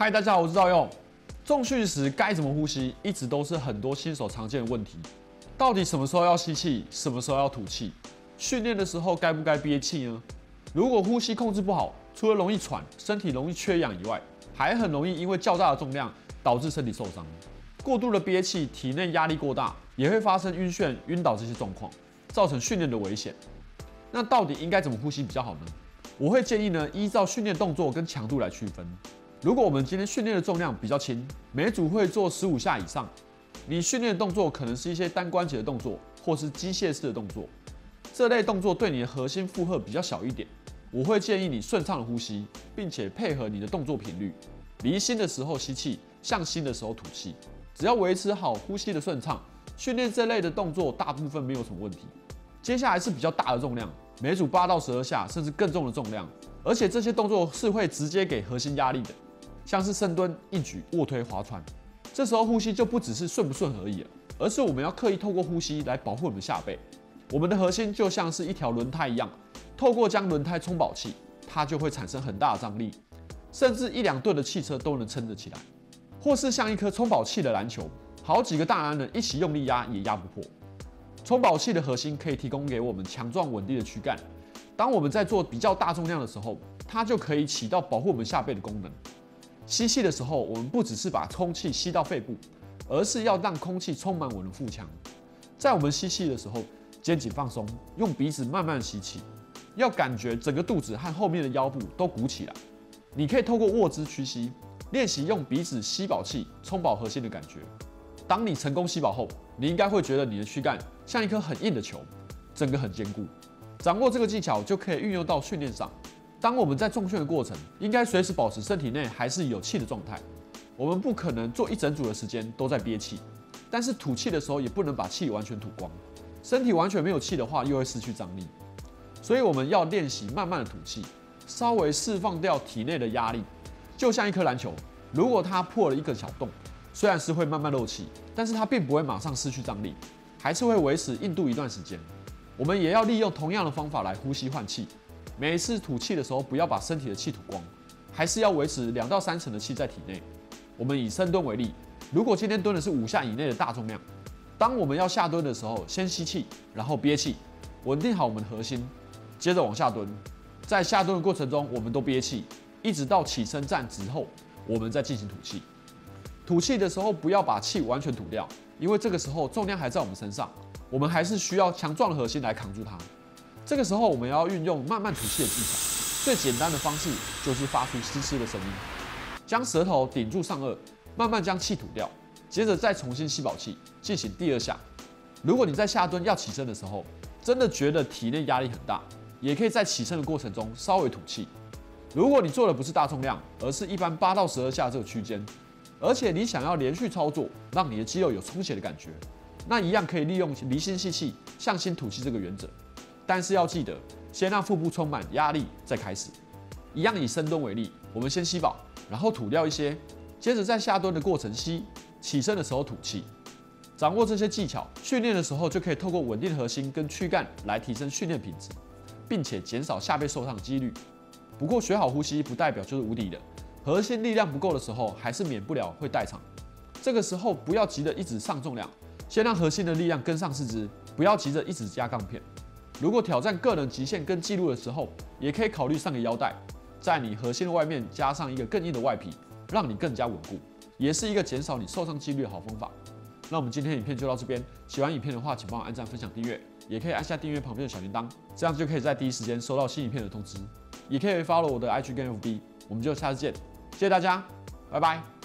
嗨，大家好，我是赵勇。重训时该怎么呼吸，一直都是很多新手常见的问题。到底什么时候要吸气，什么时候要吐气？训练的时候该不该憋气呢？如果呼吸控制不好，除了容易喘、身体容易缺氧以外，还很容易因为较大的重量导致身体受伤。过度的憋气，体内压力过大，也会发生晕眩、晕倒这些状况，造成训练的危险。那到底应该怎么呼吸比较好呢？我会建议呢，依照训练动作跟强度来区分。如果我们今天训练的重量比较轻，每组会做十五下以上，你训练的动作可能是一些单关节的动作，或是机械式的动作，这类动作对你的核心负荷比较小一点。我会建议你顺畅的呼吸，并且配合你的动作频率，离心的时候吸气，向心的时候吐气。只要维持好呼吸的顺畅，训练这类的动作大部分没有什么问题。接下来是比较大的重量，每组八到十二下，甚至更重的重量，而且这些动作是会直接给核心压力的。像是深蹲、硬举、卧推、划船，这时候呼吸就不只是顺不顺而已了，而是我们要刻意透过呼吸来保护我们下背。我们的核心就像是一条轮胎一样，透过将轮胎充饱气，它就会产生很大的张力，甚至一两吨的汽车都能撑得起来。或是像一颗充饱气的篮球，好几个大男人一起用力压也压不破。充饱气的核心可以提供给我们强壮稳定的躯干，当我们在做比较大重量的时候，它就可以起到保护我们下背的功能。吸气的时候，我们不只是把空气吸到肺部，而是要让空气充满我们的腹腔。在我们吸气的时候，肩颈放松，用鼻子慢慢吸气，要感觉整个肚子和后面的腰部都鼓起来。你可以透过卧姿屈膝练习用鼻子吸饱气，充饱核心的感觉。当你成功吸饱后，你应该会觉得你的躯干像一颗很硬的球，整个很坚固。掌握这个技巧就可以运用到训练上。当我们在重训的过程，应该随时保持身体内还是有气的状态。我们不可能做一整组的时间都在憋气，但是吐气的时候也不能把气完全吐光。身体完全没有气的话，又会失去张力。所以我们要练习慢慢的吐气，稍微释放掉体内的压力。就像一颗篮球，如果它破了一个小洞，虽然是会慢慢漏气，但是它并不会马上失去张力，还是会维持硬度一段时间。我们也要利用同样的方法来呼吸换气。每一次吐气的时候，不要把身体的气吐光，还是要维持两到三成的气在体内。我们以深蹲为例，如果今天蹲的是五下以内的大重量，当我们要下蹲的时候，先吸气，然后憋气，稳定好我们的核心，接着往下蹲。在下蹲的过程中，我们都憋气，一直到起身站直后，我们再进行吐气。吐气的时候，不要把气完全吐掉，因为这个时候重量还在我们身上，我们还是需要强壮的核心来扛住它。这个时候，我们要运用慢慢吐气的技巧。最简单的方式就是发出嘶嘶的声音，将舌头顶住上颚，慢慢将气吐掉，接着再重新吸饱气，进行第二下。如果你在下蹲要起身的时候，真的觉得体内压力很大，也可以在起身的过程中稍微吐气。如果你做的不是大重量，而是一般八到十二下这个区间，而且你想要连续操作，让你的肌肉有充血的感觉，那一样可以利用离心吸气、向心吐气这个原则。但是要记得，先让腹部充满压力再开始。一样以深蹲为例，我们先吸饱，然后吐掉一些，接着在下蹲的过程吸，起身的时候吐气。掌握这些技巧，训练的时候就可以透过稳定核心跟躯干来提升训练品质，并且减少下背受伤的几率。不过学好呼吸不代表就是无敌的，核心力量不够的时候，还是免不了会代偿。这个时候不要急着一直上重量，先让核心的力量跟上四肢，不要急着一直加杠片。如果挑战个人极限跟记录的时候，也可以考虑上个腰带，在你核心的外面加上一个更硬的外皮，让你更加稳固，也是一个减少你受伤几率的好方法。那我们今天影片就到这边，喜欢影片的话，请帮我按赞、分享、订阅，也可以按下订阅旁边的小铃铛，这样就可以在第一时间收到新影片的通知。也可以 follow 我的 IG 跟 FB，我们就下次见，谢谢大家，拜拜。